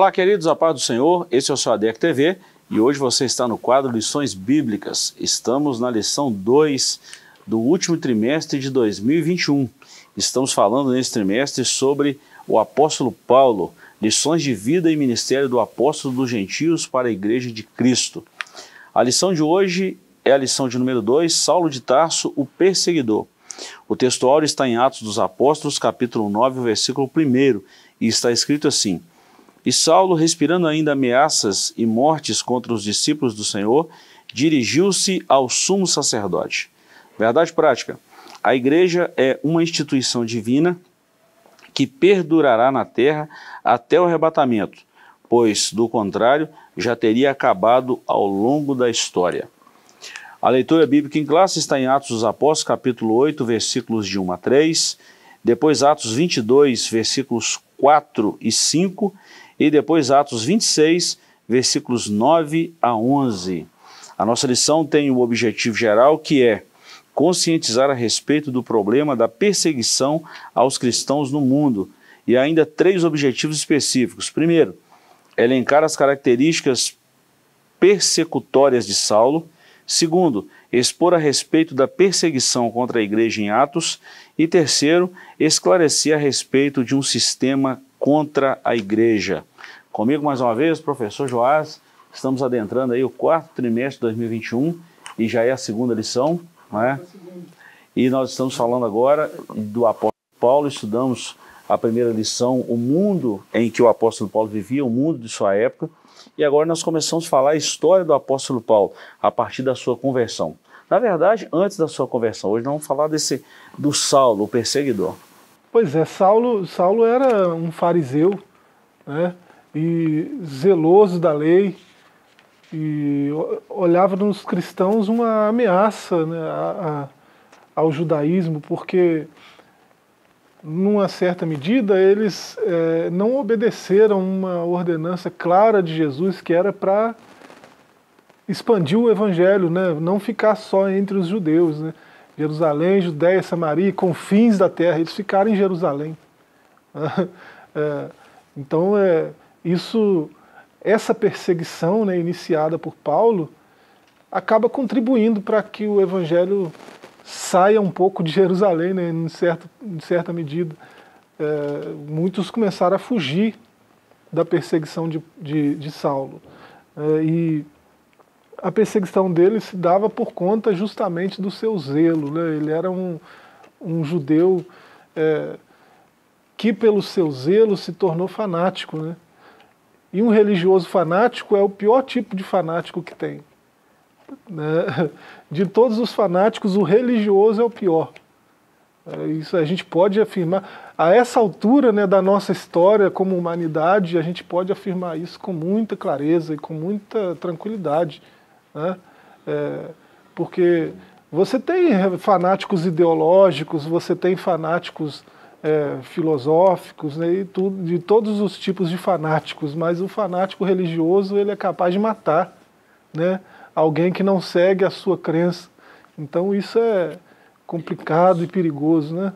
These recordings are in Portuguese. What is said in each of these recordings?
Olá, queridos, a paz do Senhor, esse é o seu ADEC TV e hoje você está no quadro Lições Bíblicas. Estamos na lição 2 do último trimestre de 2021. Estamos falando nesse trimestre sobre o apóstolo Paulo, lições de vida e ministério do apóstolo dos gentios para a igreja de Cristo. A lição de hoje é a lição de número 2, Saulo de Tarso, o perseguidor. O textuário está em Atos dos Apóstolos, capítulo 9, versículo 1, e está escrito assim: e Saulo, respirando ainda ameaças e mortes contra os discípulos do Senhor, dirigiu-se ao sumo sacerdote. Verdade prática: a igreja é uma instituição divina que perdurará na terra até o arrebatamento, pois, do contrário, já teria acabado ao longo da história. A leitura bíblica em classe está em Atos dos Apóstolos, capítulo 8, versículos de 1 a 3, depois Atos 22, versículos 4 e 5 e depois Atos 26, versículos 9 a 11. A nossa lição tem o objetivo geral que é conscientizar a respeito do problema da perseguição aos cristãos no mundo e ainda três objetivos específicos. Primeiro, elencar as características persecutórias de Saulo. Segundo, expor a respeito da perseguição contra a igreja em Atos. E terceiro, esclarecer a respeito de um sistema contra a igreja. Comigo mais uma vez, professor Joás, estamos adentrando aí o quarto trimestre de 2021 e já é a segunda lição, não é? E nós estamos falando agora do apóstolo Paulo, estudamos a primeira lição, o mundo em que o apóstolo Paulo vivia, o mundo de sua época, e agora nós começamos a falar a história do apóstolo Paulo a partir da sua conversão. Na verdade, antes da sua conversão, hoje nós vamos falar desse do Saulo, o perseguidor. Pois é, Saulo, Saulo era um fariseu, né? E zeloso da lei e olhava nos cristãos uma ameaça né, a, a, ao judaísmo, porque numa certa medida eles é, não obedeceram uma ordenança clara de Jesus que era para expandir o evangelho, né, não ficar só entre os judeus, né. Jerusalém, Judéia, Samaria, confins da terra, eles ficaram em Jerusalém. É, então, é, isso, essa perseguição né, iniciada por Paulo acaba contribuindo para que o evangelho saia um pouco de Jerusalém, né, em, certo, em certa medida. É, muitos começaram a fugir da perseguição de, de, de Saulo. É, e a perseguição dele se dava por conta justamente do seu zelo. Né? Ele era um, um judeu é, que, pelo seu zelo, se tornou fanático. Né? E um religioso fanático é o pior tipo de fanático que tem. Né? De todos os fanáticos, o religioso é o pior. É, isso a gente pode afirmar. A essa altura né, da nossa história como humanidade, a gente pode afirmar isso com muita clareza e com muita tranquilidade. Né? É, porque você tem fanáticos ideológicos, você tem fanáticos é, filosóficos, né, e tudo, de todos os tipos de fanáticos, mas o fanático religioso ele é capaz de matar né, alguém que não segue a sua crença. Então isso é complicado e perigoso, né?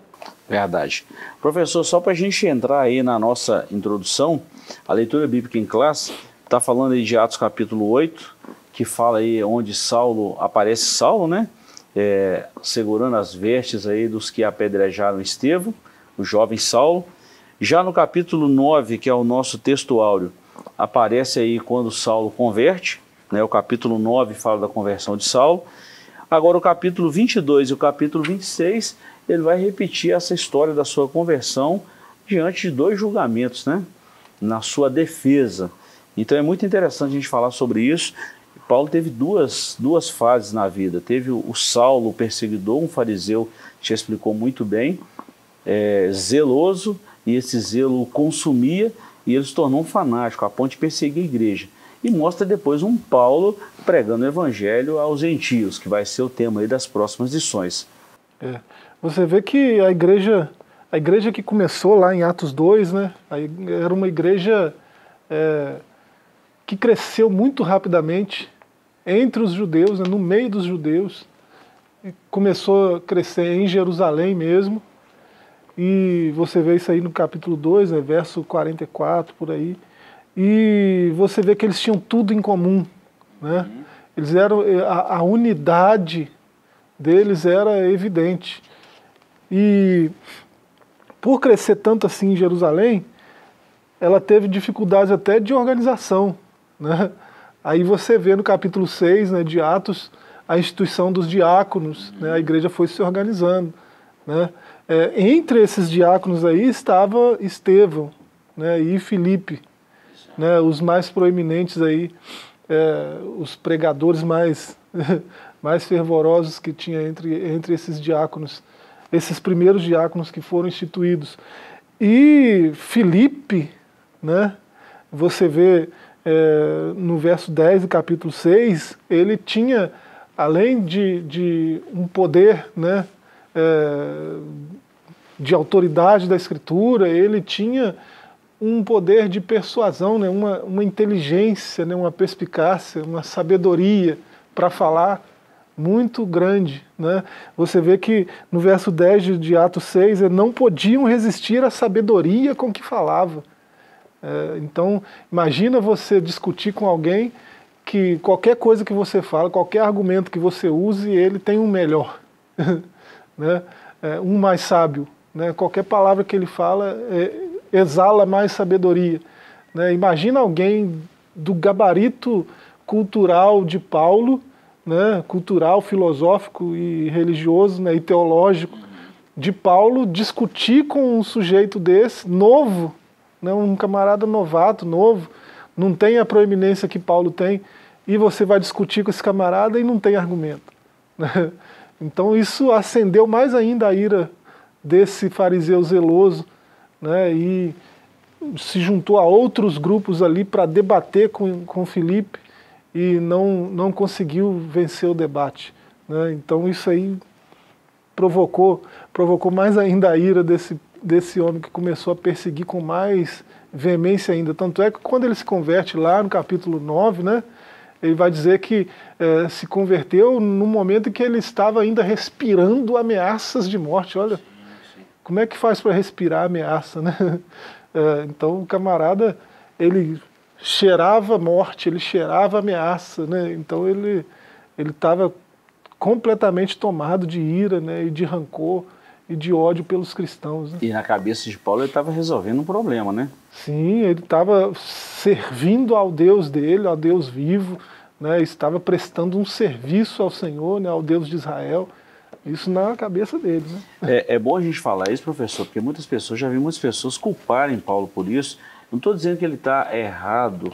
Verdade. Professor, só para a gente entrar aí na nossa introdução, a leitura bíblica em classe está falando aí de Atos capítulo 8, que fala aí onde Saulo, aparece Saulo, né? É, segurando as vestes aí dos que apedrejaram Estevão, o jovem Saulo. Já no capítulo 9, que é o nosso texto áureo, aparece aí quando Saulo converte, né? O capítulo 9 fala da conversão de Saulo. Agora o capítulo 22 e o capítulo 26, ele vai repetir essa história da sua conversão diante de dois julgamentos, né? Na sua defesa. Então é muito interessante a gente falar sobre isso Paulo teve duas, duas fases na vida. Teve o, Saulo, o perseguidor, um fariseu, te explicou muito bem, é, zeloso, e esse zelo o consumia, e ele se tornou um fanático, a ponto de perseguir a igreja. E mostra depois um Paulo pregando o evangelho aos gentios, que vai ser o tema das próximas lições. É. Você vê que a igreja, a igreja que começou lá em Atos 2, né, era uma igreja é, que cresceu muito rapidamente, entre os judeus, né, no meio dos judeus. Começou a crescer em Jerusalém mesmo. E você vê isso aí no capítulo 2, né, verso 44, por aí. e você vê que eles tinham tudo em comum, né? Eles eram a, a unidade deles era evidente. E por crescer tanto assim em Jerusalém, ela teve dificuldades até de organização. Né? Aí você vê no capítulo 6 né, de Atos a instituição dos diáconos, né? a igreja foi se organizando. Né? É, entre esses diáconos aí estava Estevão né, e Filipe, né, os mais proeminentes aí, é, os pregadores mais, mais fervorosos que tinha entre, entre esses diáconos, esses primeiros diáconos que foram instituídos. E Filipe, né, você vê é, no verso 10 do capítulo 6, ele tinha, além de, de um poder né, é, de autoridade da escritura, ele tinha um poder de persuasão, né, uma, uma inteligência, né, uma perspicácia, uma sabedoria para falar muito grande. Né? Você vê que no verso 10 de, Atos 6, não podiam resistir à sabedoria com que falava. É, então, imagina você discutir com alguém que qualquer coisa que você fala, qualquer argumento que você use, ele tem um melhor, né? É, um mais sábio. Né? Qualquer palavra que ele fala é, exala mais sabedoria. Né? Imagina alguém do gabarito cultural de Paulo, né? cultural, filosófico e religioso né? e teológico de Paulo, discutir com um sujeito desse, novo, né, um camarada novato, novo, não tem a proeminência que Paulo tem, e você vai discutir com esse camarada e não tem argumento. Então isso acendeu mais ainda a ira desse fariseu zeloso, né, e se juntou a outros grupos ali para debater com, com Filipe e não, não conseguiu vencer o debate. Né? Então isso aí provocou, provocou mais ainda a ira desse desse homem que começou a perseguir com mais veemência ainda. Tanto é que quando ele se converte lá no capítulo 9, né, ele vai dizer que é, se converteu no momento em que ele estava ainda respirando ameaças de morte. Olha, como é que faz para respirar ameaça, né? É, então o camarada, ele cheirava morte, ele cheirava ameaça, né? Então ele ele estava completamente tomado de ira, né, e de rancor e de ódio pelos cristãos. Né? E na cabeça de Paulo ele estava resolvendo um problema, né? Sim, ele estava servindo ao Deus dele, ao Deus vivo, né? estava prestando um serviço ao Senhor, né? ao Deus de Israel. Isso na cabeça dele. Né? É, é bom a gente falar isso, professor, porque muitas pessoas, já vi muitas pessoas culparem Paulo por isso. Não estou dizendo que ele está errado,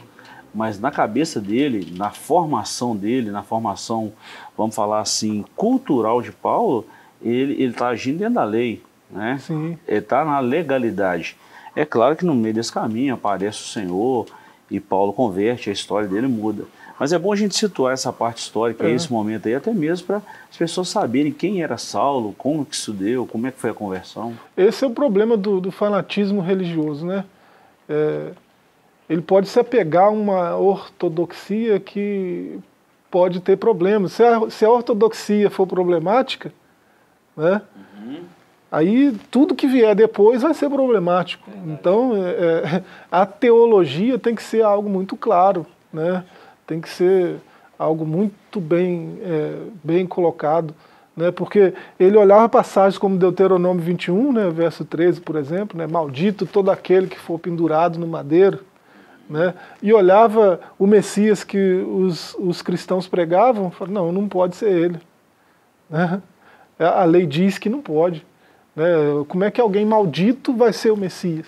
mas na cabeça dele, na formação dele, na formação, vamos falar assim, cultural de Paulo, ele está agindo dentro da lei, né? Sim. Ele está na legalidade. É claro que no meio desse caminho aparece o Senhor e Paulo converte, a história dele muda. Mas é bom a gente situar essa parte histórica, é. esse momento aí, até mesmo para as pessoas saberem quem era Saulo, como que isso deu, como é que foi a conversão. Esse é o problema do, do fanatismo religioso, né? É, ele pode se apegar a uma ortodoxia que pode ter problemas. Se a, se a ortodoxia for problemática, né? Uhum. Aí tudo que vier depois vai ser problemático. Então é, é, a teologia tem que ser algo muito claro, né? Tem que ser algo muito bem, é, bem colocado. Né? Porque ele olhava passagens como Deuteronômio 21, né? verso 13, por exemplo, né? maldito todo aquele que for pendurado no madeiro. Né? E olhava o Messias que os, os cristãos pregavam, falava, não, não pode ser ele. Né? A lei diz que não pode. Né? Como é que alguém maldito vai ser o Messias?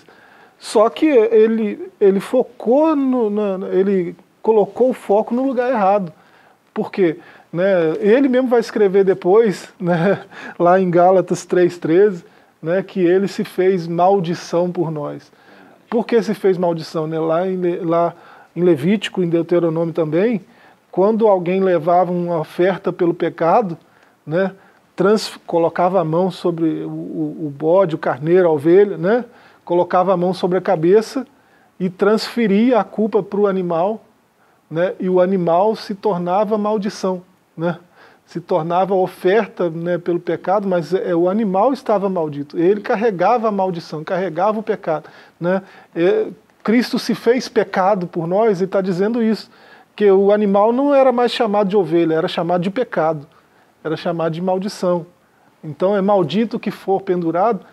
Só que ele, ele focou, no, ele colocou o foco no lugar errado. Por quê? Né, ele mesmo vai escrever depois, né, lá em Gálatas 3,13, né, que ele se fez maldição por nós. Por que se fez maldição? Né? Lá, em, lá em Levítico, em Deuteronômio também, quando alguém levava uma oferta pelo pecado, né, trans, colocava a mão sobre o, o, o bode, o carneiro, a ovelha, né? colocava a mão sobre a cabeça e transferia a culpa para o animal, né? e o animal se tornava maldição, né? se tornava oferta né, pelo pecado, mas é, o animal estava maldito, ele carregava a maldição, carregava o pecado. Né? Cristo se fez pecado por nós, ele está dizendo isso, que o animal não era mais chamado de ovelha, era chamado de pecado, era chamado de maldição. Então é maldito que for pendurado.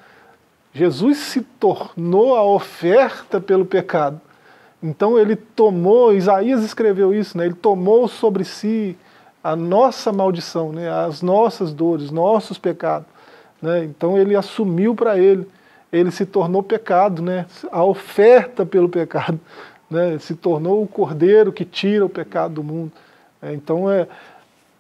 Jesus se tornou a oferta pelo pecado. Então ele tomou, Isaías escreveu isso, né? ele tomou sobre si a nossa maldição, né? as nossas dores, nossos pecados. Né? Então ele assumiu para ele ele se tornou pecado, né? a oferta pelo pecado. Né? Se tornou o cordeiro que tira o pecado do mundo. É, então, é,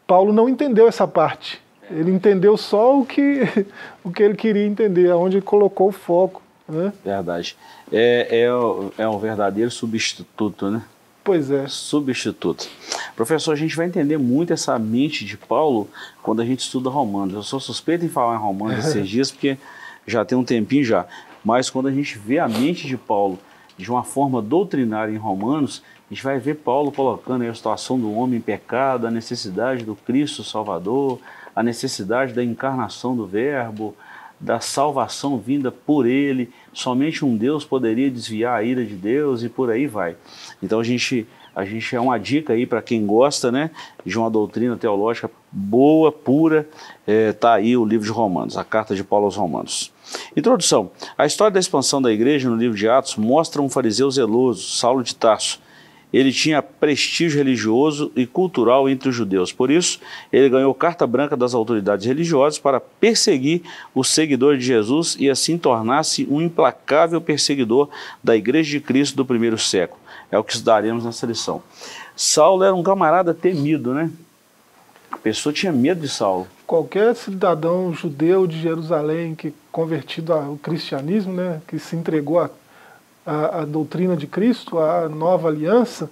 Paulo não entendeu essa parte. Ele entendeu só o que, o que ele queria entender, aonde ele colocou o foco. Né? Verdade. É, é, é um verdadeiro substituto, né? Pois é. Substituto. Professor, a gente vai entender muito essa mente de Paulo quando a gente estuda Romanos. Eu sou suspeito em falar em Romanos esses dias, porque já tem um tempinho já. Mas quando a gente vê a mente de Paulo de uma forma doutrinária em Romanos, a gente vai ver Paulo colocando a situação do homem em pecado, a necessidade do Cristo Salvador, a necessidade da encarnação do Verbo, da salvação vinda por ele. Somente um Deus poderia desviar a ira de Deus e por aí vai. Então a gente a gente é uma dica aí para quem gosta né, de uma doutrina teológica boa, pura, é, aí o livro de Romanos, a carta de Paulo aos Romanos. Introdução. A história da expansão da igreja no livro de Atos mostra um fariseu zeloso, Saulo de Tarso. Ele tinha prestígio religioso e cultural entre os judeus. Por isso, ele ganhou carta branca das autoridades religiosas para perseguir os seguidores de Jesus e assim tornar-se um implacável perseguidor da igreja de Cristo do primeiro século. É o que estudaremos nessa lição. Saulo era um camarada temido, né? A pessoa tinha medo de Saulo. Qualquer cidadão judeu de Jerusalém que convertido ao cristianismo, né, que se entregou a, a, a, doutrina de Cristo, a nova aliança,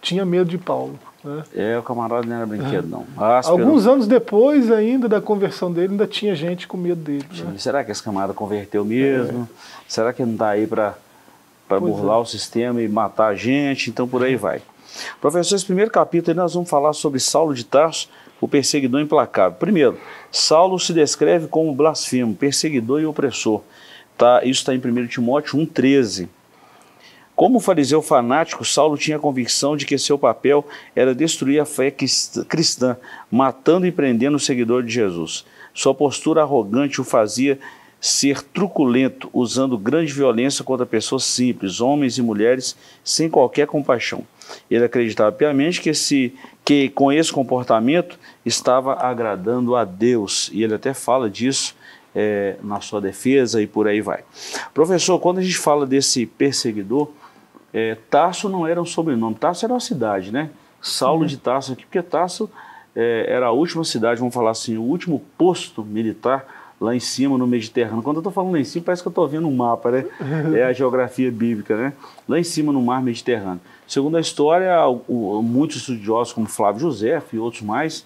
tinha medo de Paulo. Né? É, o camarada não era brinquedo, é. não. Áspero. Alguns anos depois ainda da conversão dele, ainda tinha gente com medo dele. Né? Será que esse camarada converteu mesmo? É. Será que não está aí para para burlar é. o sistema e matar a gente, então por aí vai. Professor, esse primeiro capítulo nós vamos falar sobre Saulo de Tarso, o perseguidor implacável. Primeiro, Saulo se descreve como blasfemo, perseguidor e opressor. Tá, isso está em 1 Timóteo 1,13. Como fariseu fanático, Saulo tinha a convicção de que seu papel era destruir a fé cristã, matando e prendendo o seguidor de Jesus. Sua postura arrogante o fazia ser truculento, usando grande violência contra pessoas simples, homens e mulheres, sem qualquer compaixão. Ele acreditava piamente que, esse, que com esse comportamento estava agradando a Deus, e ele até fala disso é, na sua defesa e por aí vai. Professor, quando a gente fala desse perseguidor, é, Tarso não era um sobrenome, Tarso era uma cidade, né? Saulo uhum. de Tarso aqui, porque Tarso é, era a última cidade, vamos falar assim, o último posto militar lá em cima no Mediterrâneo. Quando eu estou falando lá em cima, parece que eu estou vendo um mapa, né? É a geografia bíblica, né? Lá em cima no mar Mediterrâneo. Segundo a história, o, o, muitos estudiosos, como Flávio José e outros mais,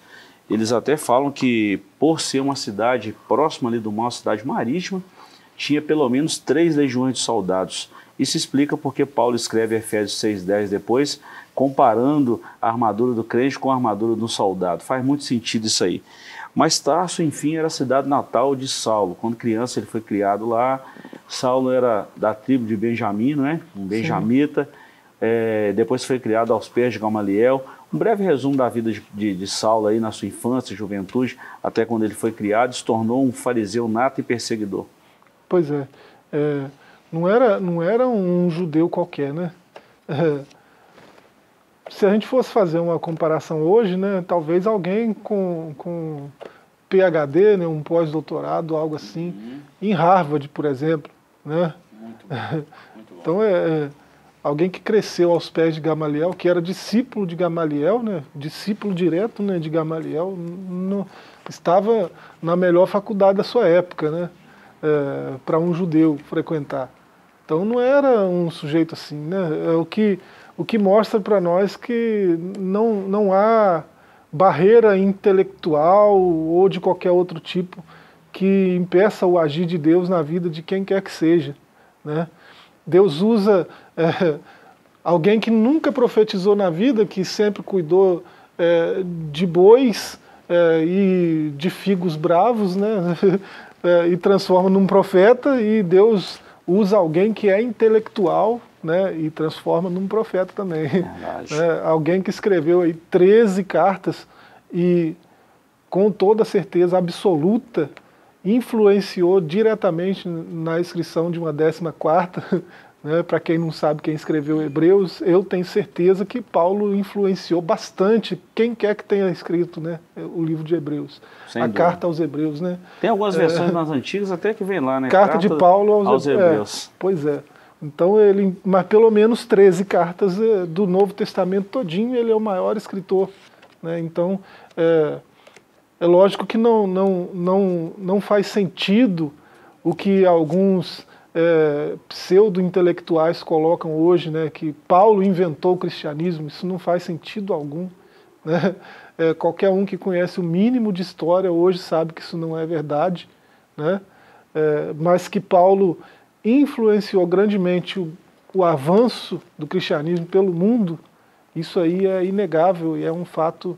eles até falam que, por ser uma cidade próxima ali do mar, uma cidade marítima, tinha pelo menos três legiões de soldados. Isso explica porque Paulo escreve Efésios 6,10 depois, comparando a armadura do crente com a armadura do soldado. Faz muito sentido isso aí. Mas Tarso, enfim, era a cidade natal de Saulo. Quando criança ele foi criado lá. Saulo era da tribo de Benjamim, né? um benjamita. É, depois foi criado aos pés de Gamaliel. Um breve resumo da vida de, de, de, Saulo aí na sua infância, juventude, até quando ele foi criado, se tornou um fariseu nato e perseguidor. Pois é, é não, era, não era um judeu qualquer, né? É, se a gente fosse fazer uma comparação hoje, né, talvez alguém com, com PhD, né, um pós-doutorado, algo assim, uhum. em Harvard, por exemplo. Né? Muito bom. Muito bom. então é, é, alguém que cresceu aos pés de Gamaliel, que era discípulo de Gamaliel, né, discípulo direto né, de Gamaliel, estava na melhor faculdade da sua época, né, é, para um judeu frequentar. Então não era um sujeito assim, né? É o que o que mostra para nós que não, não há barreira intelectual ou de qualquer outro tipo que impeça o agir de Deus na vida de quem quer que seja. Né? Deus usa é, alguém que nunca profetizou na vida, que sempre cuidou é, de bois é, e de figos bravos, né? É, e transforma num profeta, e Deus usa alguém que é intelectual né, e transforma num profeta também. É, alguém que escreveu aí 13 cartas e com toda certeza absoluta influenciou diretamente na inscrição de uma décima quarta. Né, Para quem não sabe quem escreveu Hebreus, eu tenho certeza que Paulo influenciou bastante quem quer que tenha escrito né, o livro de Hebreus. Sem a dúvida. carta aos Hebreus. Né? Tem algumas versões é, mais antigas até que vem lá, né? Carta, carta de Paulo aos, aos Hebreus. É, pois é. Então ele, mas pelo menos 13 cartas é, do Novo Testamento todinho, ele é o maior escritor. Né? Então é, é lógico que não, não, não, não faz sentido o que alguns é, pseudo-intelectuais colocam hoje, né, que Paulo inventou o cristianismo, isso não faz sentido algum. Né? É, qualquer um que conhece o mínimo de história hoje sabe que isso não é verdade, né? É, mas que Paulo influenciou grandemente o, o avanço do cristianismo pelo mundo, isso aí é inegável e é um fato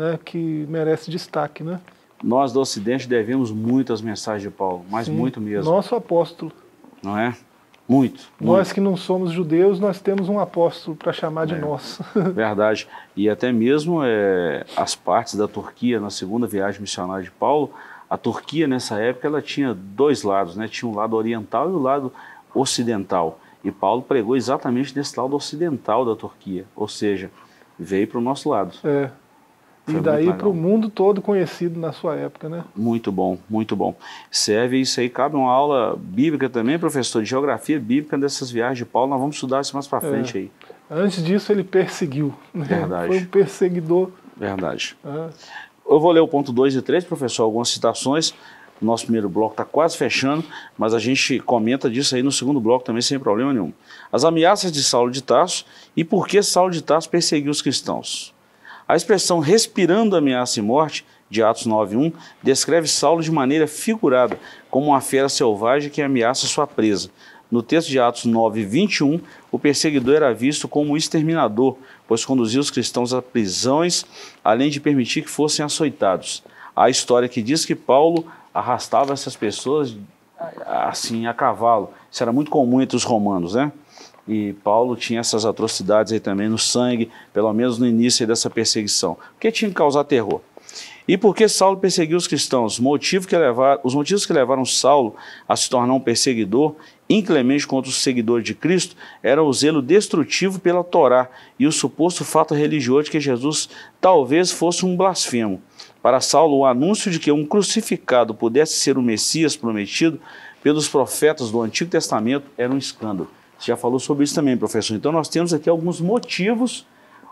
né, que merece destaque. Né? Nós do Ocidente devemos muito às mensagens de Paulo, mas Sim, muito mesmo. Nosso apóstolo. Não é? Muito, Nós muito. que não somos judeus, nós temos um apóstolo para chamar de é, nosso. Verdade. E até mesmo é, as partes da Turquia, na segunda viagem missionária de Paulo, a Turquia nessa época ela tinha dois lados, né? tinha um lado oriental e o um lado ocidental. E Paulo pregou exatamente nesse lado ocidental da Turquia, ou seja, veio para o nosso lado. É. Foi e daí para o mundo todo conhecido na sua época, né? Muito bom, muito bom. Serve isso aí, cabe uma aula bíblica também, professor, de geografia bíblica dessas viagens de Paulo, nós vamos estudar isso mais para é. frente aí. Antes disso ele perseguiu, né? Verdade. Foi um perseguidor. Verdade. É. Eu vou ler o ponto 2 e 3, professor, algumas citações. Nosso primeiro bloco está quase fechando, mas a gente comenta disso aí no segundo bloco também sem problema nenhum. As ameaças de Saulo de Tarso e por que Saulo de Tarso perseguiu os cristãos. A expressão respirando ameaça e morte, de Atos 9.1, descreve Saulo de maneira figurada, como uma fera selvagem que ameaça sua presa. No texto de Atos 9.21, o perseguidor era visto como exterminador, pois conduzia os cristãos a prisões, além de permitir que fossem açoitados. Há história que diz que Paulo arrastava essas pessoas assim a cavalo. Isso era muito comum entre os romanos, né? E Paulo tinha essas atrocidades aí também no sangue, pelo menos no início dessa perseguição. Porque tinha que causar terror. E por que Saulo perseguiu os cristãos? Motivo que levar, os motivos que levaram Saulo a se tornar um perseguidor inclemente contra os seguidores de Cristo eram o zelo destrutivo pela Torá e o suposto fato religioso de que Jesus talvez fosse um blasfemo. Para Saulo, o anúncio de que um crucificado pudesse ser o Messias prometido pelos profetas do Antigo Testamento era um escândalo. Você já falou sobre isso também, professor. Então nós temos aqui alguns motivos,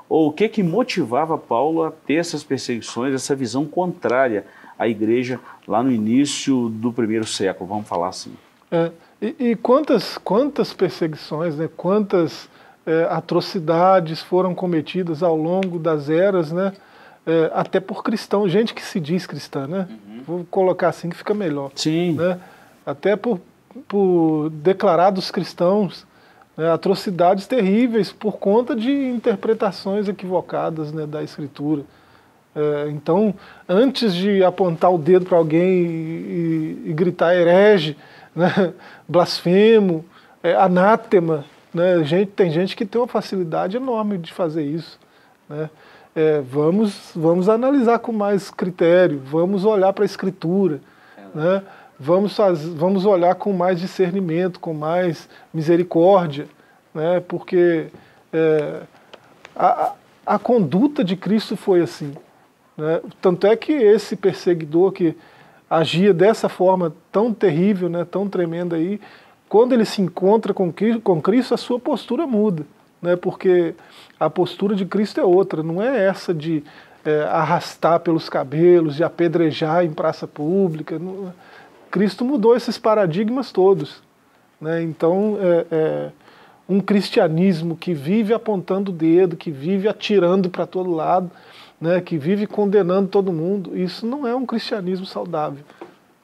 ou o que que motivava Paulo a ter essas perseguições, essa visão contrária à igreja lá no início do primeiro século, vamos falar assim. É, e, e, quantas, quantas perseguições, né, quantas é, atrocidades foram cometidas ao longo das eras, né, é, até por cristãos, gente que se diz cristã, né? Uhum. Vou colocar assim que fica melhor. Sim. Né? Até por, por declarados cristãos né, atrocidades terríveis por conta de interpretações equivocadas né, da escritura. É, então, antes de apontar o dedo para alguém e, e, e, gritar herege, né, blasfemo, é, anátema, né, gente, tem gente que tem uma facilidade enorme de fazer isso. Né? É, vamos, vamos analisar com mais critério, vamos olhar para a escritura. Né? Vamos, fazer, vamos olhar com mais discernimento, com mais misericórdia, né? porque é, a, a conduta de Cristo foi assim. Né? Tanto é que esse perseguidor que agia dessa forma tão terrível, né, tão tremenda aí, quando ele se encontra com Cristo, com Cristo, a sua postura muda, né, porque a postura de Cristo é outra, não é essa de é, arrastar pelos cabelos, de apedrejar em praça pública. Não, Cristo mudou esses paradigmas todos. Né? Então, é, é, um cristianismo que vive apontando o dedo, que vive atirando para todo lado, né? que vive condenando todo mundo, isso não é um cristianismo saudável.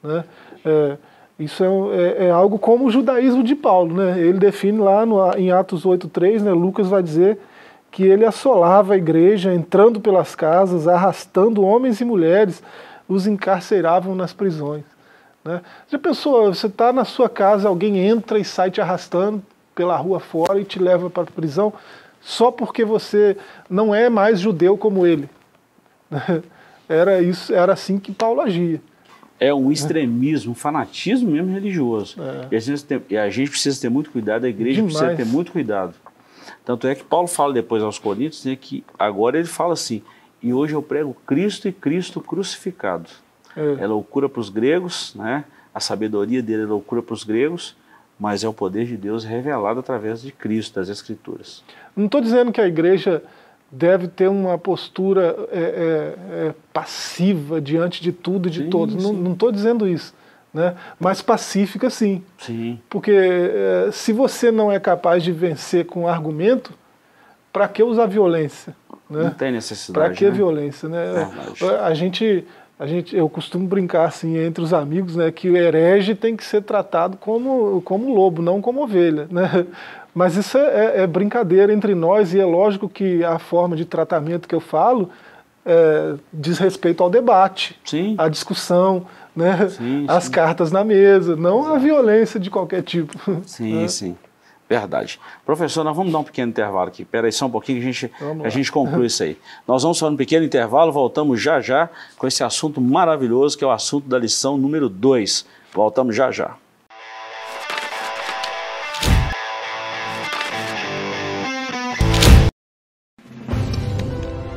Né? É, isso é, é, é, algo como o judaísmo de Paulo. Né? Ele define lá no, em Atos 8,3, né? Lucas vai dizer que ele assolava a igreja, entrando pelas casas, arrastando homens e mulheres, os encarceravam nas prisões. Né? Já pensou, você está na sua casa, alguém entra e sai te arrastando, pela rua fora e te leva para a prisão só porque você não é mais judeu como ele. Era isso, era assim que Paulo agia. É um extremismo, um fanatismo mesmo religioso. É. E, a gente tem, e, a gente precisa ter muito cuidado, a igreja Demais. precisa ter muito cuidado. Tanto é que Paulo fala depois aos Coríntios né, que agora ele fala assim: e hoje eu prego Cristo e Cristo crucificado. É, é loucura para os gregos, né? a sabedoria dele é loucura para os gregos, mas é o poder de Deus revelado através de Cristo, das Escrituras. Não estou dizendo que a igreja deve ter uma postura é, é, é, passiva diante de tudo e de sim, todos. Sim. Não estou dizendo isso. Né? Mas pacífica, sim. Sim. Porque é, se você não é capaz de vencer com argumento, para que usar violência? Né? Não tem necessidade. Para que né? violência? Né? a gente a gente, eu costumo brincar assim entre os amigos, né, que o herege tem que ser tratado como, como lobo, não como ovelha, né? Mas isso é, é, é brincadeira entre nós e é lógico que a forma de tratamento que eu falo é, diz respeito ao debate, sim. à discussão, né? Sim, as sim. cartas na mesa, não Exato. a violência de qualquer tipo. Sim, né? sim. Verdade. Professor, nós vamos dar um pequeno intervalo aqui. Espera aí só um pouquinho que a gente, a gente conclui isso aí. Nós vamos fazer um pequeno intervalo, voltamos já já com esse assunto maravilhoso que é o assunto da lição número 2. Voltamos já já.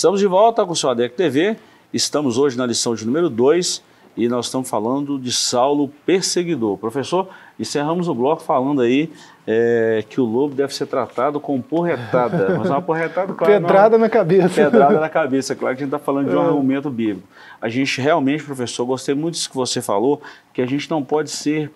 Estamos de volta com o seu ADEC TV. Estamos hoje na lição de número 2 e nós estamos falando de Saulo perseguidor. Professor, encerramos o bloco falando aí é, que o lobo deve ser tratado com porretada. Mas uma porretada, claro. Pedrada não, na cabeça. Pedrada na cabeça, claro que a gente está falando de um é. argumento bíblico. A gente realmente, professor, gostei muito disso que você falou, que a gente não pode ser.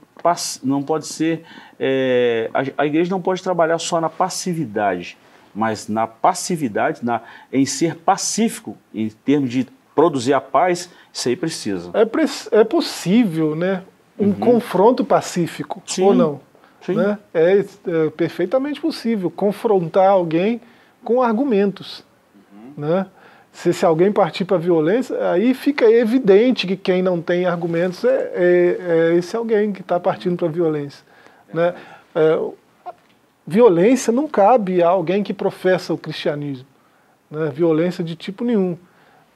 Não pode ser. É, a, a igreja não pode trabalhar só na passividade mas na passividade, na, em ser pacífico, em termos de produzir a paz, isso aí precisa. É, é possível, né? Um uhum. confronto pacífico, Sim. ou não? Sim. Né? É, é, perfeitamente possível confrontar alguém com argumentos. Uhum. Né? Se, se alguém partir para a violência, aí fica evidente que quem não tem argumentos é, é, é esse alguém que está partindo para a violência. Né? É, violência não cabe a alguém que professa o cristianismo. Né? Violência de tipo nenhum.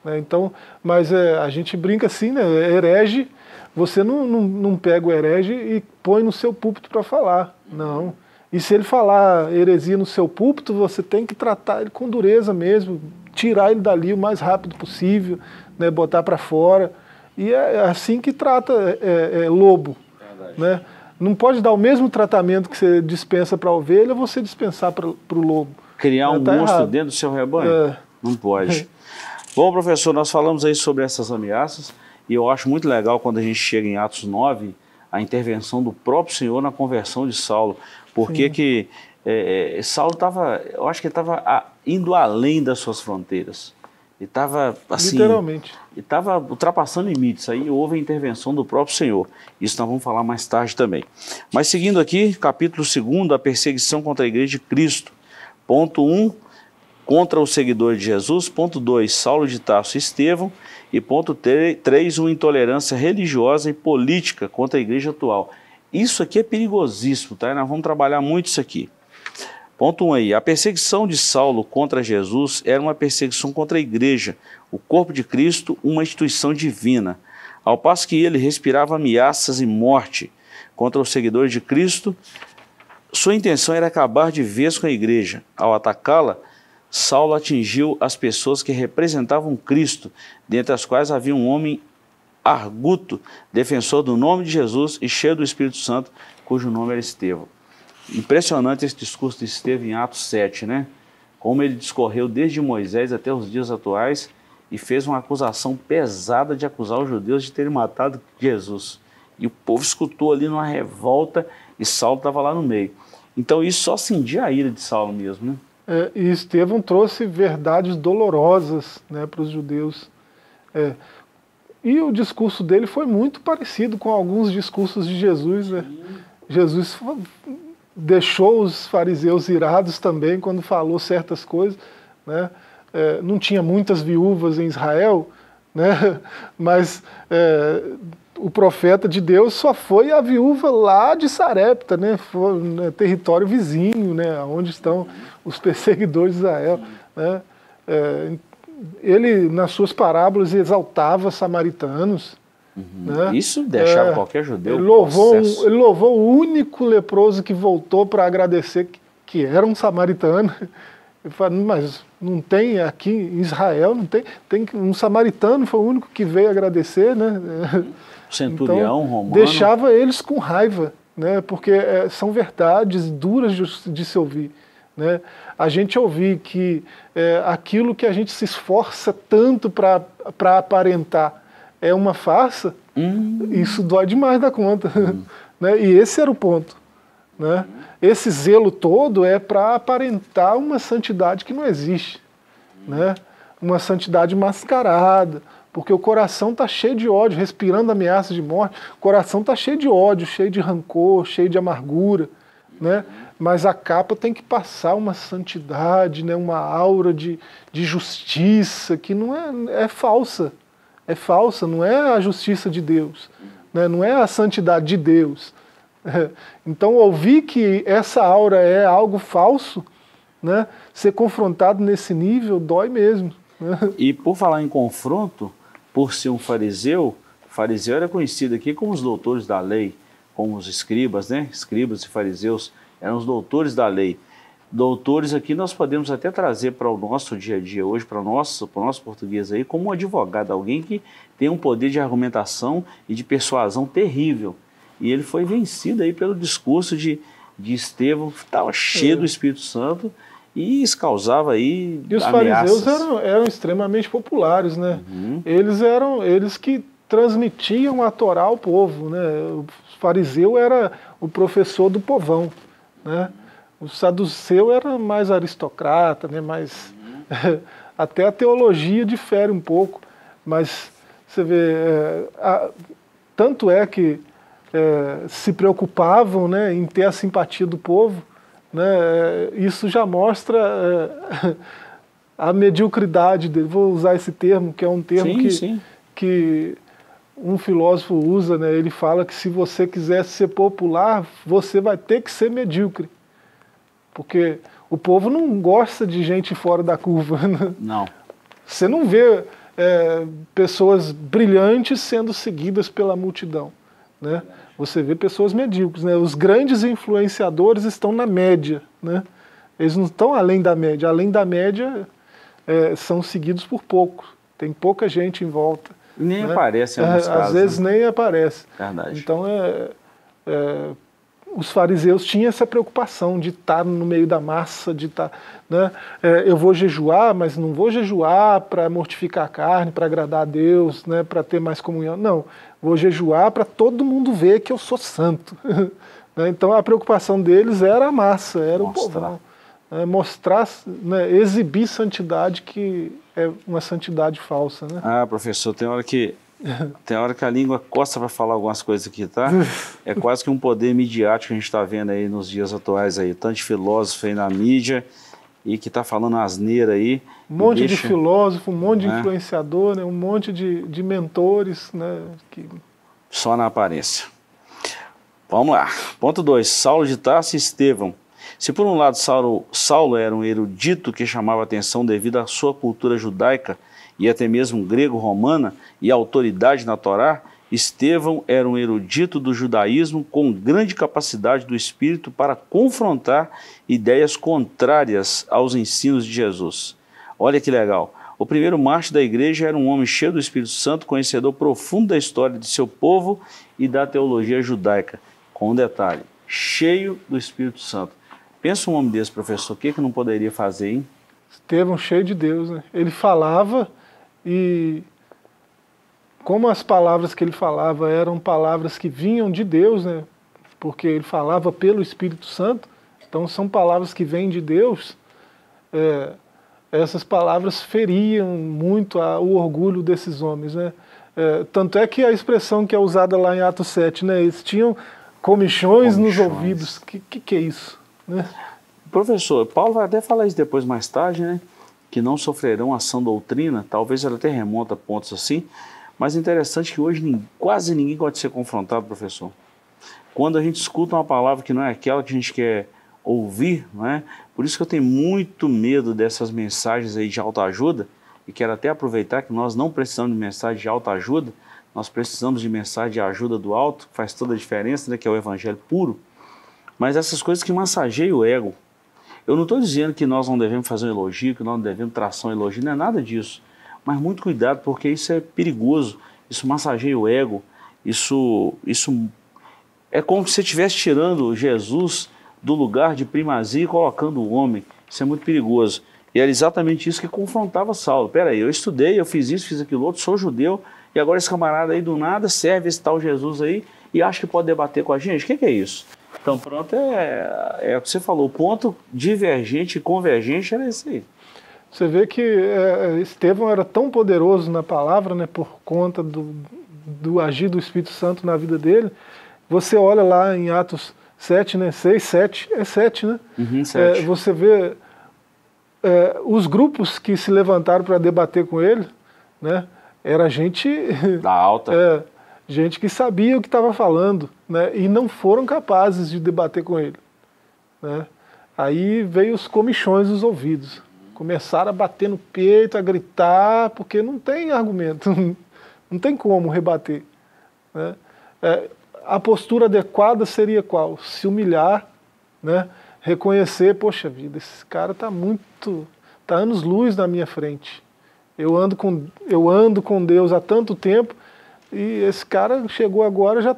Né? Então, mas é, a gente brinca assim, né? herege, você não, não, não pega o herege e põe no seu púlpito para falar. Não. E se ele falar heresia no seu púlpito, você tem que tratar ele com dureza mesmo, tirar ele dali o mais rápido possível, né? botar para fora. E é assim que trata é, é, lobo. Verdade. Né? Não pode dar o mesmo tratamento que você dispensa para a ovelha, você dispensar para o lobo. Criar um tá monstro errado. dentro do seu rebanho? É. Não pode. Bom, professor, nós falamos aí sobre essas ameaças e eu acho muito legal quando a gente chega em Atos 9, a intervenção do próprio Senhor na conversão de Saulo. Porque que é, é, Saulo estava, eu acho que ele estava indo além das suas fronteiras. Ele estava assim. Literalmente. Ele estava ultrapassando limites. Aí houve a intervenção do próprio Senhor. Isso nós vamos falar mais tarde também. Mas seguindo aqui, capítulo 2, a perseguição contra a igreja de Cristo. Ponto 1, um, contra os seguidores de Jesus. Ponto 2, Saulo de Tarso e Estevão. E ponto 3, uma intolerância religiosa e política contra a igreja atual. Isso aqui é perigosíssimo, tá? Nós vamos trabalhar muito isso aqui. Ponto 1 um aí. A perseguição de Saulo contra Jesus era uma perseguição contra a igreja, o corpo de Cristo, uma instituição divina. Ao passo que ele respirava ameaças e morte contra os seguidores de Cristo, sua intenção era acabar de vez com a igreja. Ao atacá-la, Saulo atingiu as pessoas que representavam Cristo, dentre as quais havia um homem arguto, defensor do nome de Jesus e cheio do Espírito Santo, cujo nome era Estevão. Impressionante esse discurso de Estevão em Atos 7, né? Como ele discorreu desde Moisés até os dias atuais e fez uma acusação pesada de acusar os judeus de terem matado Jesus. E o povo escutou ali numa revolta e Saulo estava lá no meio. Então isso só acendia a ira de Saulo mesmo, né? É, e Estevão trouxe verdades dolorosas né, para os judeus. É, e o discurso dele foi muito parecido com alguns discursos de Jesus. Né? Jesus deixou os fariseus irados também quando falou certas coisas. Né? É, não tinha muitas viúvas em Israel, né? mas é, o profeta de Deus só foi a viúva lá de Sarepta, né? Foi, né? território vizinho, né? onde estão os perseguidores de Israel. Né? É, ele, nas suas parábolas, exaltava samaritanos. Uhum. Né? Isso deixava é, qualquer judeu. Ele louvou, um, ele louvou o único leproso que voltou para agradecer que, que era um samaritano. Ele falou, mas não tem aqui em Israel, não tem, tem um samaritano, foi o único que veio agradecer, né? Centurião então, romano. Deixava eles com raiva, né? Porque é, são verdades duras de, de, se ouvir. Né? A gente ouvir que é, aquilo que a gente se esforça tanto para aparentar é uma farsa, hum. isso dói demais da conta. Hum. né? E esse era o ponto. Né? Esse zelo todo é para aparentar uma santidade que não existe. Né? Uma santidade mascarada, porque o coração está cheio de ódio, respirando ameaças de morte, o coração está cheio de ódio, cheio de rancor, cheio de amargura. Né? Mas a capa tem que passar uma santidade, né? uma aura de, de justiça que não é, é falsa. É falsa, não é a justiça de Deus, né? não é a santidade de Deus. Então, ouvir que essa aura é algo falso, né, ser confrontado nesse nível dói mesmo. Né? E por falar em confronto, por ser um fariseu, fariseu era conhecido aqui como os doutores da lei, como os escribas, né? Escribas e fariseus eram os doutores da lei. Doutores aqui nós podemos até trazer para o nosso dia a dia hoje, para o nosso, para o nosso português aí, como um advogado, alguém que tem um poder de argumentação e de persuasão terrível. E ele foi vencido aí pelo discurso de, de Estevão, que estava cheio é. do Espírito Santo e isso causava aí E os ameaças. fariseus eram, eram extremamente populares, né? Uhum. Eles eram eles que transmitiam a Torá ao povo, né? O fariseu era o professor do povão, né? O saduceu era mais aristocrata, né? Mais uhum. até a teologia difere um pouco, mas você vê, é, a, tanto é que é, se preocupavam né, em ter a simpatia do povo, né, é, isso já mostra é, a mediocridade dele. Vou usar esse termo, que é um termo sim, que, sim. que um filósofo usa, né, ele fala que se você quiser ser popular, você vai ter que ser medíocre. Porque o povo não gosta de gente fora da curva. Né? Não. Você não vê é, pessoas brilhantes sendo seguidas pela multidão. Né? Você vê pessoas medíocres. Né? Os grandes influenciadores estão na média. Né? Eles não estão além da média. Além da média, é, são seguidos por pouco. Tem pouca gente em volta. Nem né? aparece em alguns é, casos. Às vezes né? nem aparece. Verdade. Então, é, é, os fariseus tinham essa preocupação de estar no meio da massa, de estar. Né? É, eu vou jejuar, mas não vou jejuar para mortificar a carne, para agradar a Deus, né? para ter mais comunhão. Não vou jejuar para todo mundo ver que eu sou santo. Né? então a preocupação deles era a massa, era mostrar. o povão. É, mostrar, né, exibir santidade que é uma santidade falsa. Né? Ah, professor, tem hora que tem hora que a língua costa para falar algumas coisas aqui, tá? É quase que um poder midiático que a gente está vendo aí nos dias atuais aí, tanto de filósofo aí na mídia e que está falando asneira aí. Um monte deixa, de filósofo, um monte né? de influenciador, né? um monte de, de mentores. Né? Que... Só na aparência. Vamos lá. Ponto 2. Saulo de Tarso e Estevão. Se por um lado Saulo, Saulo era um erudito que chamava atenção devido à sua cultura judaica e até mesmo grego-romana e autoridade na Torá, Estevão era um erudito do judaísmo com grande capacidade do espírito para confrontar ideias contrárias aos ensinos de Jesus. Olha que legal. O primeiro mártir da igreja era um homem cheio do Espírito Santo, conhecedor profundo da história de seu povo e da teologia judaica. Com um detalhe: cheio do Espírito Santo. Pensa um homem desse, professor, o que, que não poderia fazer, hein? Estevão cheio de Deus, né? Ele falava E como as palavras que ele falava eram palavras que vinham de Deus, né? porque ele falava pelo Espírito Santo, então são palavras que vêm de Deus, é, essas palavras feriam muito a, o orgulho desses homens. Né? É, tanto é que a expressão que é usada lá em Atos 7, né, eles tinham comichões, comichões. nos ouvidos. O que, que, que, é isso? Né? Professor, Paulo vai até falar isso depois mais tarde, né? Que não sofrerão ação doutrina, talvez ela até remonta a pontos assim, mas é interessante que hoje quase ninguém pode ser confrontado, professor. Quando a gente escuta uma palavra que não é aquela que a gente quer ouvir, não é? Por isso que eu tenho muito medo dessas mensagens aí de autoajuda, e quero até aproveitar que nós não precisamos de mensagem de autoajuda, nós precisamos de mensagem de ajuda do alto, que faz toda a diferença, né, que é o evangelho puro, mas essas coisas que massageiam o ego. Eu não estou dizendo que nós não devemos fazer um elogio, que nós não devemos traçar um elogio, não é nada disso. Mas muito cuidado, porque isso é perigoso, isso massageia o ego, isso, isso é como se você estivesse tirando Jesus do lugar de primazia e colocando o homem. Isso é muito perigoso. E era exatamente isso que confrontava Saulo. Peraí, eu estudei, eu fiz isso, fiz aquilo outro, sou judeu, e agora esse camarada aí do nada serve esse tal Jesus aí e acha que pode debater com a gente. O que, que é isso? Então, pronto, é, é o que você falou. O ponto divergente e convergente era esse aí. Você vê que é, Estevão era tão poderoso na palavra, né, por conta do, do agir do Espírito Santo na vida dele. Você olha lá em Atos 7, né? 6, 7, é 7, né? Uhum, 7. É, você vê é, os grupos que se levantaram para debater com ele, né? Era gente. Da alta. É, gente que sabia o que estava falando, né? E não foram capazes de debater com ele. Né? Aí veio os comichões dos ouvidos. Começaram a bater no peito, a gritar, porque não tem argumento, não tem como rebater. Né? É, a postura adequada seria qual? Se humilhar, né? reconhecer, poxa vida, esse cara está muito, está anos luz na minha frente. Eu ando com, eu ando com Deus há tanto tempo e esse cara chegou agora já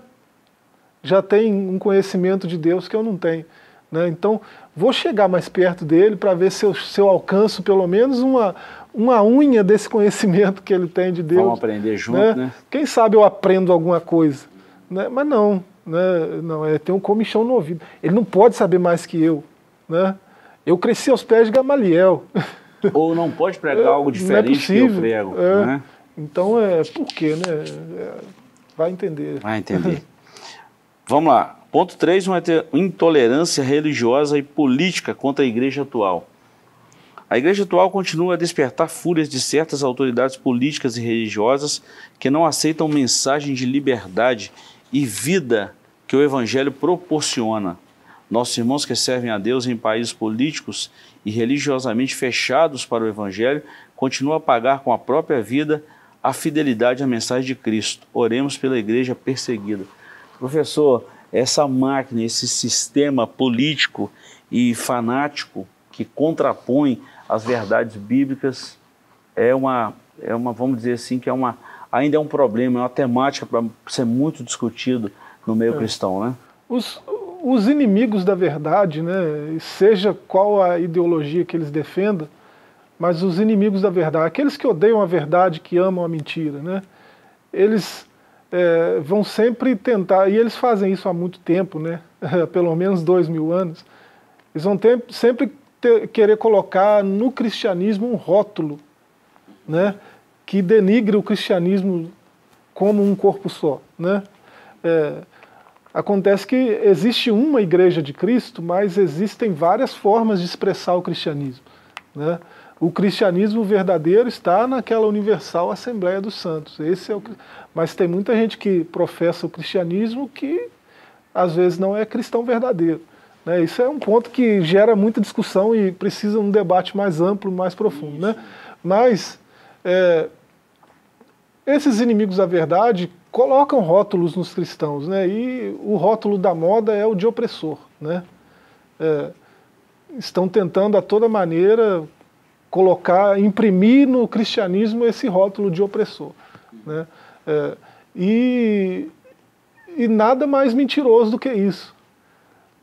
já tem um conhecimento de Deus que eu não tenho. Né? Então, vou chegar mais perto dele para ver se eu, se eu alcanço pelo menos uma, uma unha desse conhecimento que ele tem de Deus. Vamos aprender junto, né? né? Quem sabe eu aprendo alguma coisa. Né? Mas não, né? não é, tem um comichão no ouvido. Ele não pode saber mais que eu. Né? Eu cresci aos pés de Gamaliel. Ou não pode pregar é, algo diferente é que eu prego. É. Né? Então, é, por quê? Né? É, vai entender. Vai entender. Vamos lá. Ponto 3, uma intolerância religiosa e política contra a igreja atual. A igreja atual continua a despertar fúrias de certas autoridades políticas e religiosas que não aceitam mensagem de liberdade e vida que o Evangelho proporciona. Nossos irmãos que servem a Deus em países políticos e religiosamente fechados para o Evangelho continuam a pagar com a própria vida a fidelidade à mensagem de Cristo. Oremos pela igreja perseguida. Professor, essa máquina, esse sistema político e fanático que contrapõe as verdades bíblicas é uma, é uma, vamos dizer assim, que é uma ainda é um problema, é uma temática para ser muito discutido no meio é. cristão, né? Os, os inimigos da verdade, né, seja qual a ideologia que eles defendam, mas os inimigos da verdade, aqueles que odeiam a verdade, que amam a mentira, né, eles é, vão sempre tentar, e eles fazem isso há muito tempo, né, pelo menos dois mil anos, eles vão ter, sempre ter, querer colocar no cristianismo um rótulo, né, que denigre o cristianismo como um corpo só. Né? É, acontece que existe uma igreja de Cristo, mas existem várias formas de expressar o cristianismo. Né? O cristianismo verdadeiro está naquela universal Assembleia dos Santos. Esse é o, mas tem muita gente que professa o cristianismo que às vezes não é cristão verdadeiro. Né? Isso é um ponto que gera muita discussão e precisa de um debate mais amplo, mais profundo. Né? Mas é, esses inimigos da verdade colocam rótulos nos cristãos, né? E o rótulo da moda é o de opressor, né? É, estão tentando a toda maneira colocar, imprimir no cristianismo esse rótulo de opressor, né? É, e, e nada mais mentiroso do que isso.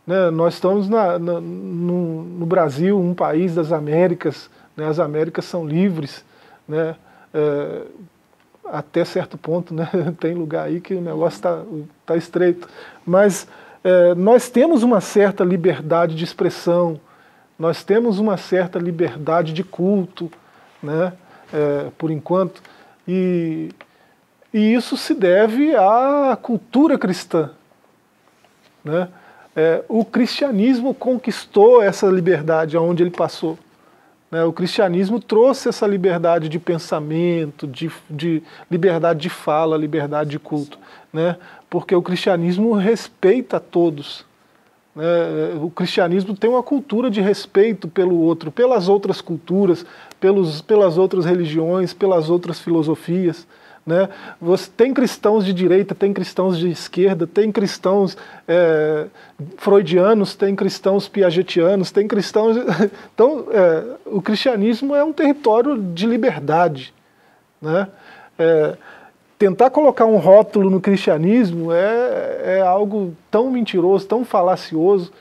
Né? Nós estamos na, na, no, no, Brasil, um país das Américas, né? as Américas são livres, né? É, até certo ponto, né? tem lugar aí que o negócio está tá estreito. Mas é, nós temos uma certa liberdade de expressão, nós temos uma certa liberdade de culto, né? É, por enquanto, e, e isso se deve à cultura cristã. Né? É, o cristianismo conquistou essa liberdade aonde ele passou. Né? O cristianismo trouxe essa liberdade de pensamento, de, de liberdade de fala, liberdade de culto. Né? Porque o cristianismo respeita todos. Né? O cristianismo tem uma cultura de respeito pelo outro, pelas outras culturas, pelos, pelas outras religiões, pelas outras filosofias. Né? Você tem cristãos de direita, tem cristãos de esquerda, tem cristãos é, freudianos, tem cristãos piagetianos, tem cristãos. Então, é, o cristianismo é um território de liberdade. Né? Tentar colocar um rótulo no cristianismo é, é algo tão mentiroso, tão falacioso,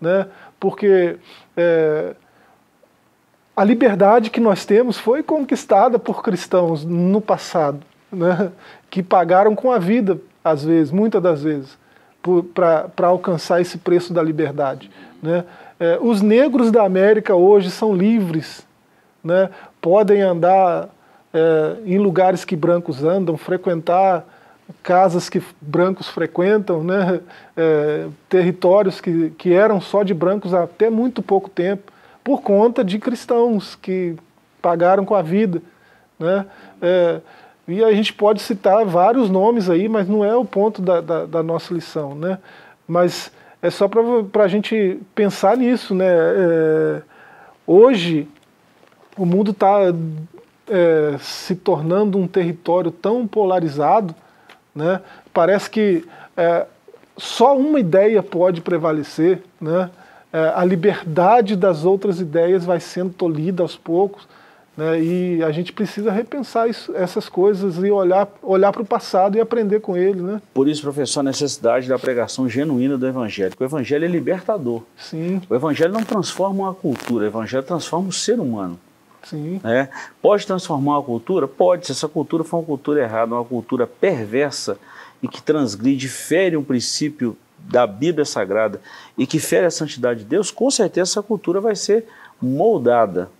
né? porque é, a liberdade que nós temos foi conquistada por cristãos no passado né, que pagaram com a vida, às vezes, muitas das vezes, para alcançar esse preço da liberdade. Né. É, os negros da América hoje são livres, né, podem andar é, em lugares que brancos andam, frequentar casas que brancos frequentam, né, é, territórios que, que eram só de brancos até muito pouco tempo, por conta de cristãos que pagaram com a vida. Né, é, e a gente pode citar vários nomes aí, mas não é o ponto da, da, da nossa lição, né? Mas é só para a gente pensar nisso, né? É, hoje, o mundo está é, se tornando um território tão polarizado, né? Parece que é, só uma ideia pode prevalecer, né? É, a liberdade das outras ideias vai sendo tolhida aos poucos, né? E a gente precisa repensar isso, essas coisas e olhar, olhar para o passado e aprender com ele. Né? Por isso, professor, a necessidade da pregação genuína do Evangelho. O Evangelho é libertador. Sim. O Evangelho não transforma uma cultura, o Evangelho transforma o ser humano. Sim. É? Pode transformar uma cultura? Pode, se essa cultura for uma cultura errada, uma cultura perversa e que transgride, fere um princípio da Bíblia Sagrada e que fere a santidade de Deus, com certeza essa cultura vai ser moldada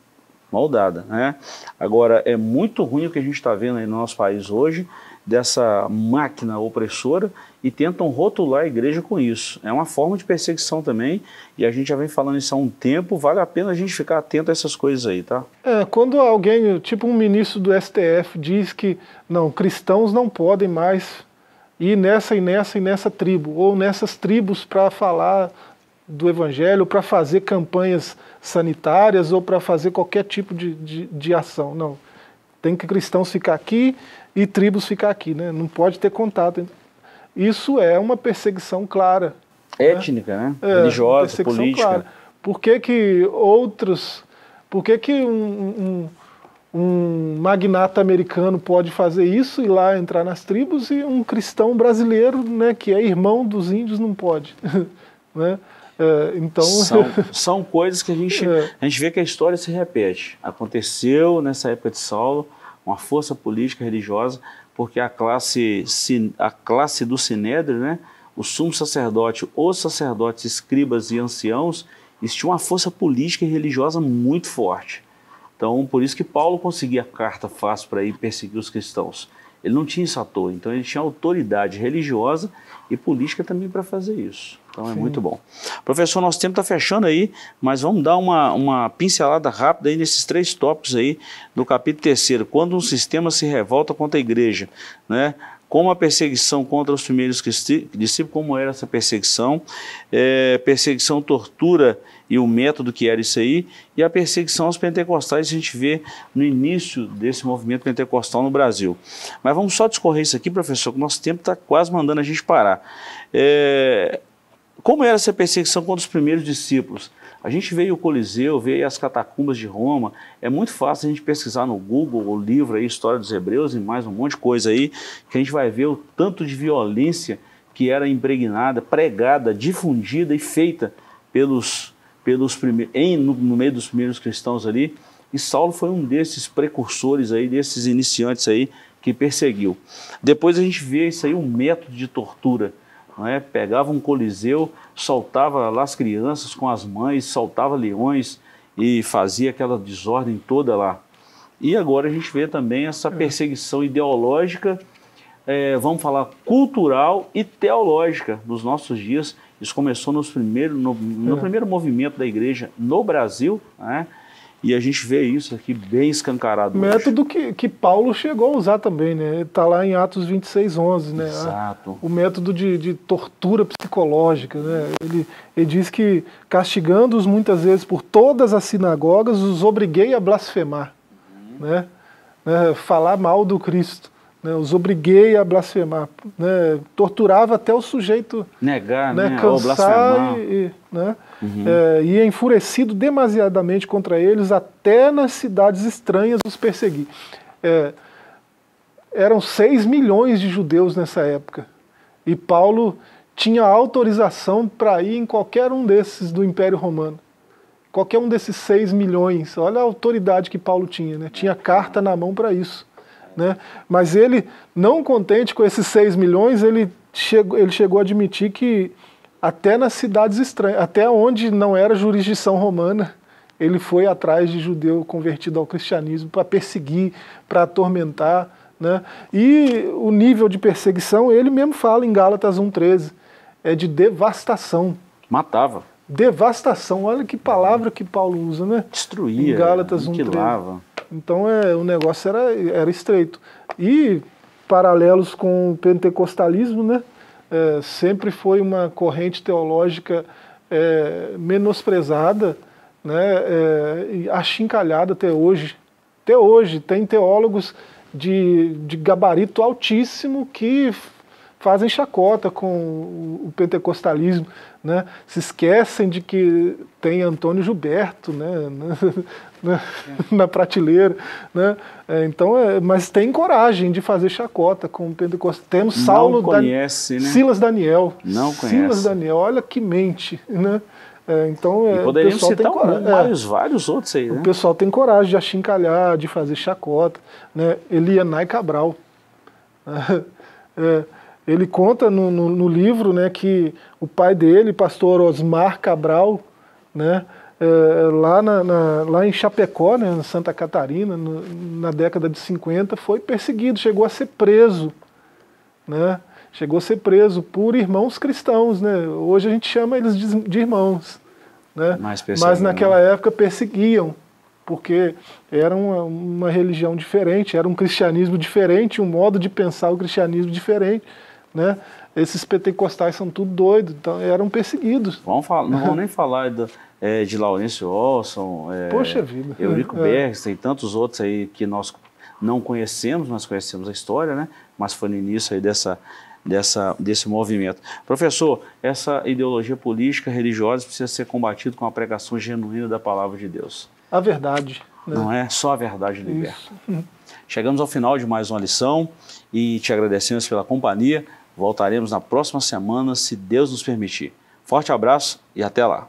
maldada. Né? Agora, é muito ruim o que a gente está vendo aí no nosso país hoje, dessa máquina opressora, e tentam rotular a igreja com isso. É uma forma de perseguição também, e a gente já vem falando isso há um tempo, vale a pena a gente ficar atento a essas coisas aí, tá? É, quando alguém, tipo um ministro do STF, diz que não, cristãos não podem mais ir nessa e nessa e nessa tribo, ou nessas tribos para falar do evangelho, para fazer campanhas sanitárias ou para fazer qualquer tipo de, de, de, ação. Não. Tem que cristãos ficar aqui e tribos ficar aqui, né? Não pode ter contato. Isso é uma perseguição clara. Né? Étnica, né? né? É, Religiosa, política. Clara. Por que, que outros. Por que, que um, um, um magnata americano pode fazer isso e lá entrar nas tribos e um cristão brasileiro, né, que é irmão dos índios, não pode? né? É, então... São, são coisas que a gente, é. a gente vê que a história se repete. Aconteceu nessa época de Saulo, uma força política religiosa, porque a classe, a classe do Sinédrio, né, o sumo sacerdote, os sacerdotes, escribas e anciãos, eles tinham uma força política e religiosa muito forte. Então, por isso que Paulo conseguia carta fácil para ir perseguir os cristãos. Ele não tinha isso à toa, então ele tinha autoridade religiosa e política também para fazer isso. Então é Sim. muito bom. Professor, nosso tempo está fechando aí, mas vamos dar uma, uma pincelada rápida aí nesses três tópicos aí do capítulo terceiro. Quando um sistema se revolta contra a igreja, né? Como a perseguição contra os primeiros discípulos, como era essa perseguição, é, perseguição, tortura e o método que era isso aí, e a perseguição aos pentecostais a gente vê no início desse movimento pentecostal no Brasil. Mas vamos só discorrer isso aqui, professor, que o nosso tempo está quase mandando a gente parar. É, como era essa perseguição contra os primeiros discípulos? A gente veio o Coliseu, veio as catacumbas de Roma. É muito fácil a gente pesquisar no Google o livro aí, História dos Hebreus e mais um monte de coisa aí, que a gente vai ver o tanto de violência que era impregnada, pregada, difundida e feita pelos, pelos em, no, no meio dos primeiros cristãos ali. E Saulo foi um desses precursores aí, desses iniciantes aí que perseguiu. Depois a gente vê isso aí, um método de tortura. Não é? Pegava um coliseu, soltava lá as crianças com as mães, soltava leões e fazia aquela desordem toda lá. E agora a gente vê também essa perseguição ideológica, é, vamos falar cultural e teológica nos nossos dias. Isso começou nos primeiro, no, no é. primeiro movimento da igreja no Brasil, né? E a gente vê isso aqui bem escancarado. Método que, que Paulo chegou a usar também, né? Está lá em Atos 26, 11, né? Exato. O método de, de tortura psicológica, né? Ele, ele diz que, castigando-os muitas vezes por todas as sinagogas, os obriguei a blasfemar, uhum. né? né? Falar mal do Cristo. Né? Os obriguei a blasfemar. Né? Torturava até o sujeito negar, né? cansar e, né? Uhum. É, ia enfurecido demasiadamente contra eles, até nas cidades estranhas os perseguir. É, eram 6 milhões de judeus nessa época. E Paulo tinha autorização para ir em qualquer um desses do Império Romano. Qualquer um desses 6 milhões. Olha a autoridade que Paulo tinha, né? Tinha carta na mão para isso. Né? Mas ele, não contente com esses 6 milhões, ele chegou, ele chegou a admitir que até nas cidades estranhas, até onde não era jurisdição romana, ele foi atrás de judeu convertido ao cristianismo para perseguir, para atormentar. Né? E o nível de perseguição, ele mesmo fala em Gálatas 1,13, é de devastação. Matava. Devastação, olha que palavra que Paulo usa, né? Destruía, em Gálatas 1,13. Então é, o negócio era, era estreito. E paralelos com o pentecostalismo, né? É, sempre foi uma corrente teológica é, menosprezada, né? É, achincalhada até hoje. Até hoje tem teólogos de, de gabarito altíssimo que fazem chacota com o pentecostalismo, né? se esquecem de que tem Antônio Gilberto né? na, na prateleira. Né? É, então, é, mas tem coragem de fazer chacota com o pentecostal. Temos Saulo, Não conhece, da, né? Silas Daniel. Não conhece. Silas Daniel, olha que mente. Né? É, então, e poderíamos o citar tem vários, é, vários outros aí. Né? O pessoal tem coragem de achincalhar, de fazer chacota. Né? Elianai Cabral. É, ele conta no, no, no, livro né, que o pai dele, pastor Osmar Cabral, né, é, lá, na, na, lá em Chapecó, né, Santa Catarina, no, na década de 50, foi perseguido, chegou a ser preso. Né, chegou a ser preso por irmãos cristãos. Né, hoje a gente chama eles de, de irmãos. Né, mas naquela né? época perseguiam porque era uma, uma, religião diferente, era um cristianismo diferente, um modo de pensar o cristianismo diferente né? Esses pentecostais são tudo doidos, então eram perseguidos. Vamos falar, não vamos nem falar é, de Laurence Olson, é, Poxa vida. Eurico é. Bergs, tem tantos outros aí que nós não conhecemos, nós conhecemos a história, né? Mas foi no início aí dessa, dessa, desse movimento. Professor, essa ideologia política religiosa precisa ser combatida com a pregação genuína da palavra de Deus. A verdade. Né? Não é só a verdade liberta. Chegamos ao final de mais uma lição e te agradecemos pela companhia. Voltaremos na próxima semana, se Deus nos permitir. Forte abraço e até lá.